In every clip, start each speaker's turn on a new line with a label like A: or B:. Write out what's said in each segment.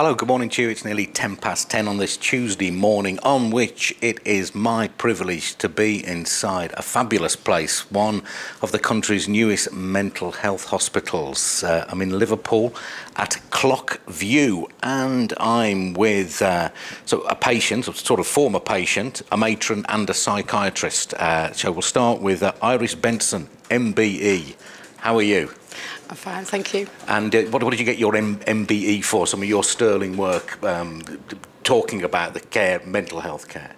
A: Hello, good morning to you. It's nearly 10 past 10 on this Tuesday morning, on which it is my privilege to be inside a fabulous place, one of the country's newest mental health hospitals. Uh, I'm in Liverpool at Clock View, and I'm with uh, so a patient, sort of former patient, a matron, and a psychiatrist. Uh, so we'll start with uh, Iris Benson, MBE. How are you?
B: I'm fine, thank you.
A: And uh, what, what, did you get your M MBE for? Some of your sterling work um, talking about the care, mental health care.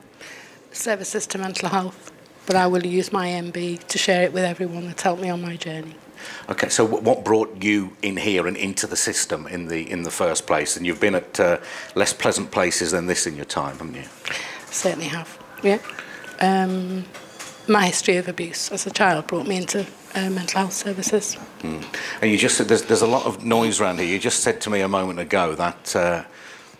B: Services to mental health, but I will use my MB to share it with everyone that's helped me on my journey.
A: Okay, so what brought you in here and into the system in the in the first place? And you've been at uh, less pleasant places than this in your time, haven't you?
B: Certainly have. Yeah. Um, my history of abuse as a child brought me into uh, mental health services.
A: Mm. And you just said there's, there's a lot of noise around here. You just said to me a moment ago that uh,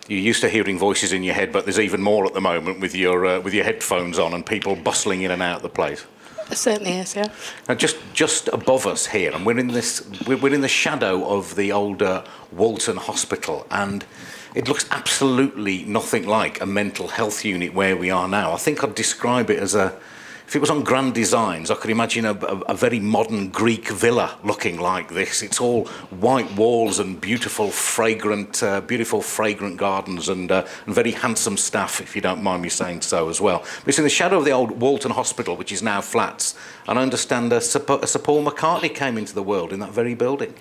A: you're used to hearing voices in your head, but there's even more at the moment with your uh, with your headphones on and people bustling in and out of the place.
B: It certainly is, yeah.
A: Now, just just above us here, and we're in this we're in the shadow of the older Walton Hospital, and it looks absolutely nothing like a mental health unit where we are now. I think I'd describe it as a if it was on Grand Designs, I could imagine a, a, a, very modern Greek villa looking like this. It's all white walls and beautiful, fragrant, uh, beautiful, fragrant gardens and, uh, and very handsome staff, if you don't mind me saying so as well. It's in the shadow of the old Walton Hospital, which is now flats. And I understand uh, Sir, Sir Paul McCartney came into the world in that very building.